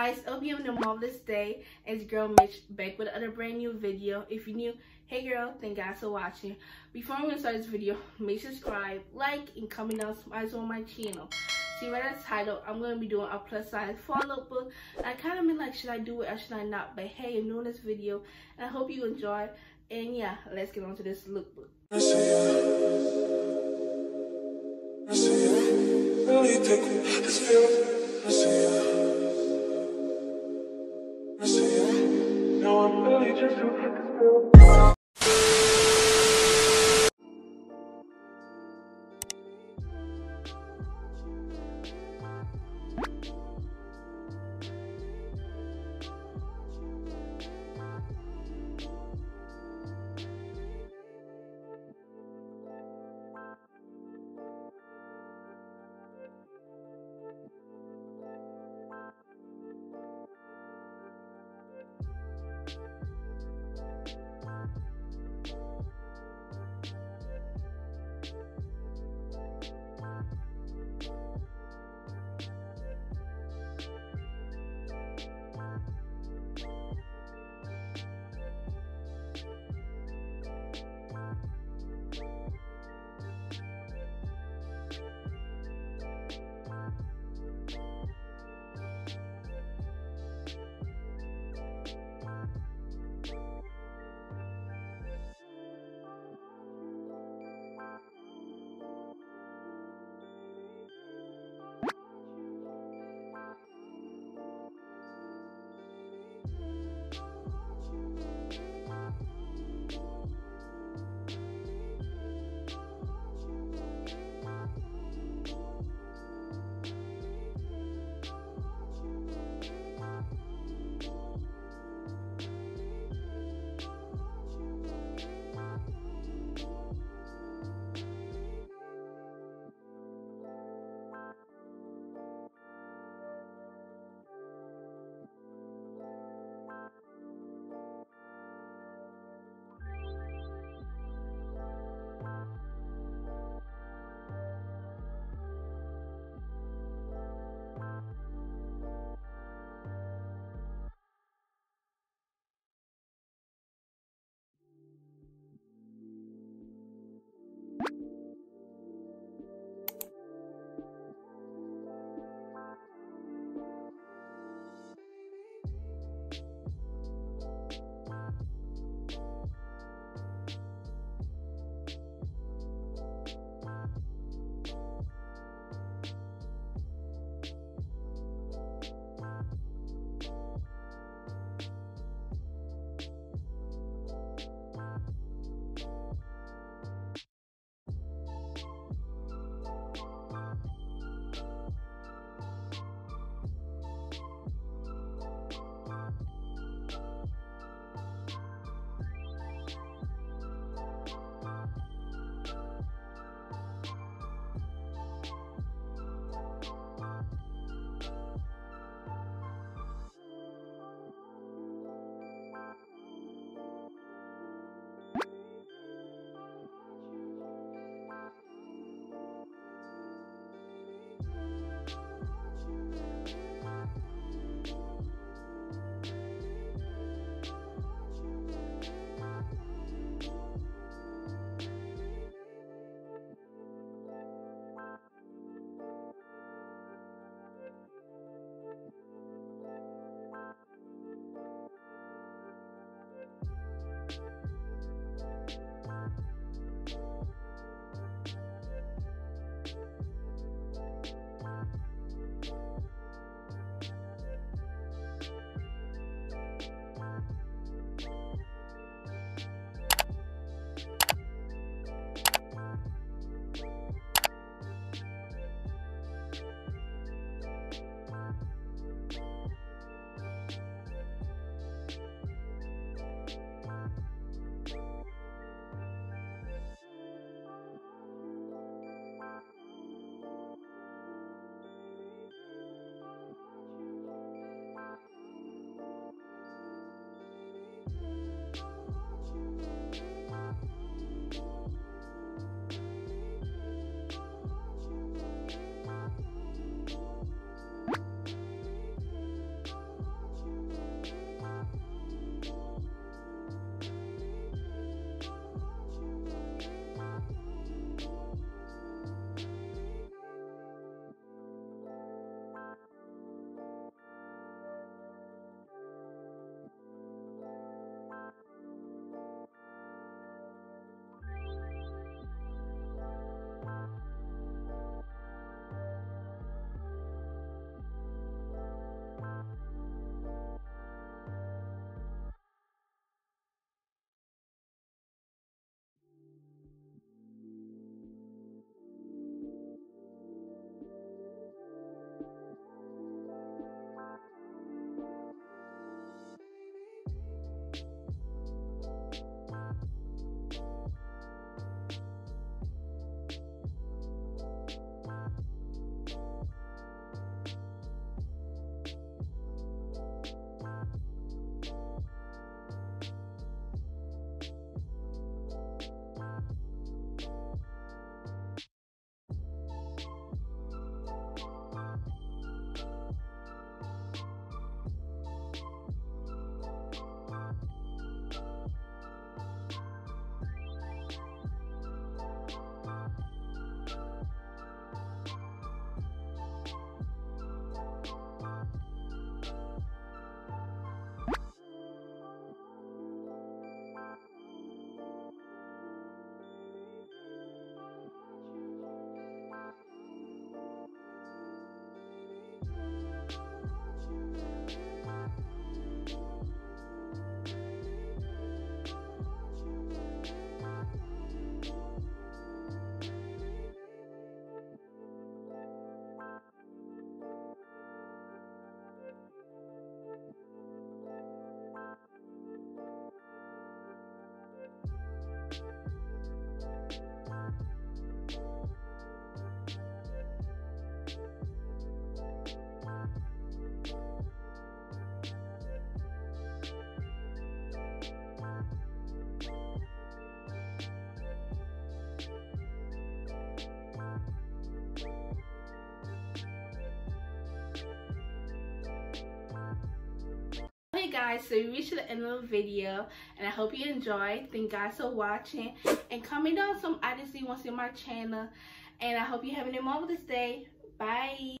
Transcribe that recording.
guys, hope you having a marvelous day. It's girl Mitch back with another brand new video. If you're new, hey girl, thank guys for watching. Before I'm gonna start this video, make sure subscribe, like, and comment down some eyes on my channel. See right at the title, I'm gonna be doing a plus size fall lookbook. I kind of been like, should I do it or should I not? But hey, I'm doing this video, and I hope you enjoy. And yeah, let's get on to this lookbook. I wish you. Guys so we reached the end of the video and i hope you enjoyed. Thank you guys for watching. And comment down some items you want to see on my channel. And i hope you're having a marvelous day. Bye